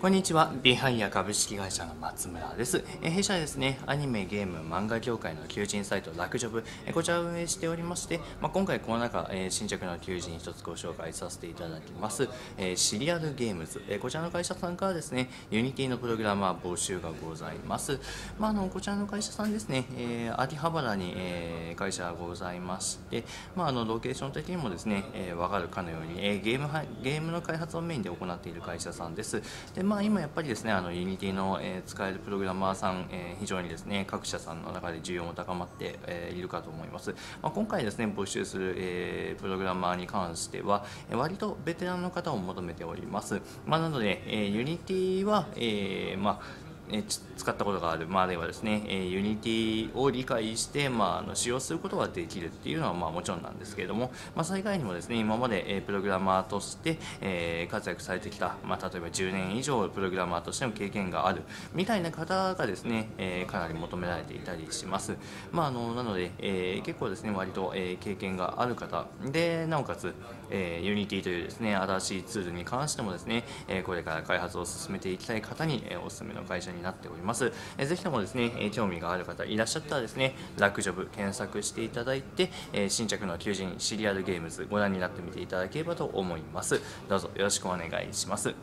こんにちは。ビ・ハイア株式会社の松村です。弊社はですね、アニメ、ゲーム、漫画業界の求人サイト、ラクジョブ、えこちらを運営しておりまして、まあ、今回この中、え新着の求人一つご紹介させていただきます。えシリアルゲームズ、えこちらの会社さんからですね、 Unity のプログラマー募集がございます。まあ、あのこちらの会社さんですね、え秋葉原に、え会社がございまして、まあ、あのロケーション的にもですね、えー、かるかのように、えゲームゲームの開発をメインで行っている会社さんです。でまあ、今やっぱりですね、あの Unity の、えー、使えるプログラマーさん、えー、非常にですね各社さんの中で需要も高まって、えー、いるかと思います。まあ、今回ですね募集する、えー、プログラマーに関しては、えー、割とベテランの方を求めております。まあ、なので、えー、Unity は、えー、まあえ使ったことがある。まではですね、え Unity を理解して、まあ、あの使用することができるっていうのは、まあ、もちろんなんですけれども、まあ、それ以外にもですね今まで、えプログラマーとして、え活躍されてきた、まあ、例えば10年以上プログラマーとしての経験があるみたいな方がですね、えかなり求められていたりします、まあ、あのなので、え結構ですね割と、え経験がある方。でなおかつ、え Unity というですね新しいツールに関してもですね、えこれから開発を進めていきたい方に、えおすすめの会社にになっております。えぜひともですね、え興味がある方いらっしゃったらですね、ラクジョブ検索していただいて、え新着の求人シリアルゲームズご覧になってみていただければと思います。どうぞよろしくお願いします。